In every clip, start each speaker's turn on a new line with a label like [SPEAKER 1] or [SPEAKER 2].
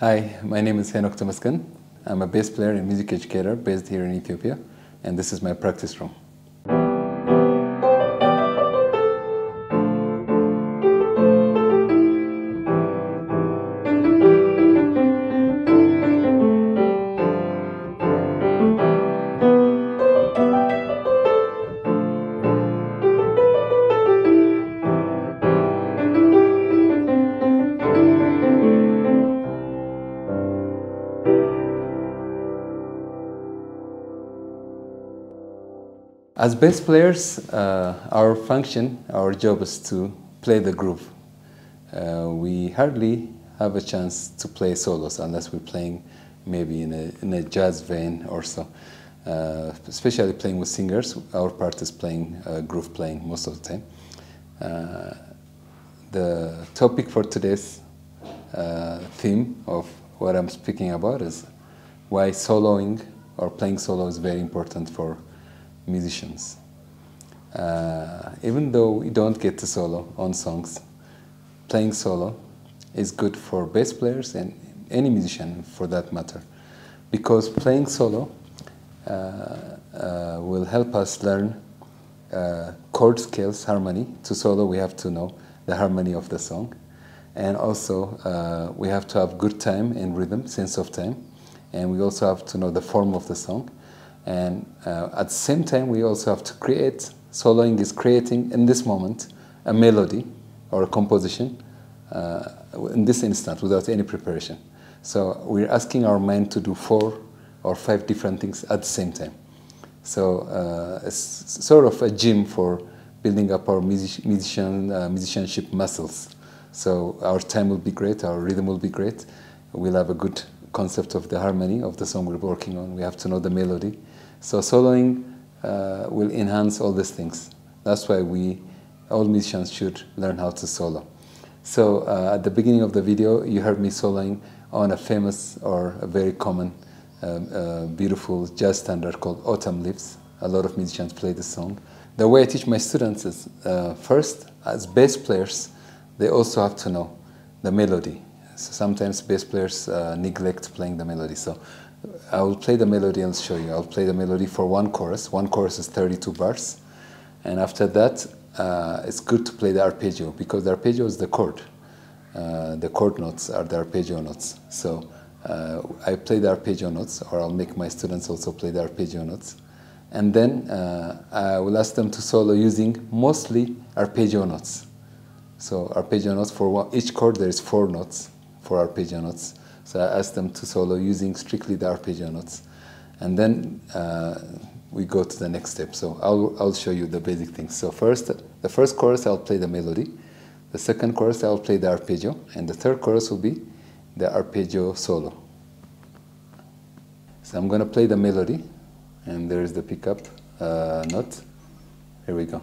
[SPEAKER 1] Hi, my name is Henock Temesgen. I'm a bass player and music educator based here in Ethiopia, and this is my practice room. As bass players, uh, our function, our job is to play the groove. Uh, we hardly have a chance to play solos unless we're playing maybe in a, in a jazz vein or so. Uh, especially playing with singers, our part is playing uh, groove playing most of the time. Uh, the topic for today's uh, theme of what I'm speaking about is why soloing or playing solo is very important for musicians. Uh, even though we don't get to solo on songs, playing solo is good for bass players and any musician for that matter. Because playing solo uh, uh, will help us learn uh, chord scales, harmony. To solo, we have to know the harmony of the song. And also, uh, we have to have good time and rhythm, sense of time. And we also have to know the form of the song and uh, at the same time, we also have to create, soloing is creating in this moment a melody or a composition uh, in this instant without any preparation. So we're asking our mind to do four or five different things at the same time. So uh, it's sort of a gym for building up our music musician, uh, musicianship muscles. So our time will be great, our rhythm will be great. We'll have a good concept of the harmony of the song we're working on. We have to know the melody. So soloing uh, will enhance all these things. That's why we, all musicians should learn how to solo. So uh, at the beginning of the video, you heard me soloing on a famous or a very common, um, uh, beautiful jazz standard called Autumn Leaves. A lot of musicians play this song. The way I teach my students is uh, first, as bass players, they also have to know the melody. So sometimes bass players uh, neglect playing the melody. So I will play the melody and show you. I'll play the melody for one chorus. One chorus is 32 bars. And after that, uh, it's good to play the arpeggio because the arpeggio is the chord. Uh, the chord notes are the arpeggio notes. So uh, I play the arpeggio notes, or I'll make my students also play the arpeggio notes. And then uh, I will ask them to solo using mostly arpeggio notes. So arpeggio notes for one, each chord there is four notes for arpeggio notes. So I asked them to solo using strictly the arpeggio notes. And then uh, we go to the next step. So I'll, I'll show you the basic things. So first, the first chorus I'll play the melody. The second chorus I'll play the arpeggio. And the third chorus will be the arpeggio solo. So I'm going to play the melody. And there's the pickup uh, note. Here we go.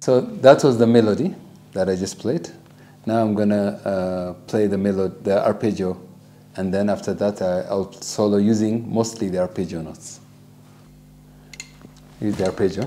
[SPEAKER 1] So that was the melody that I just played. Now I'm gonna uh, play the melody, the arpeggio, and then after that I, I'll solo using mostly the arpeggio notes. Use the arpeggio.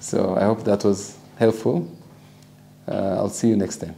[SPEAKER 1] So I hope that was helpful. Uh, I'll see you next time.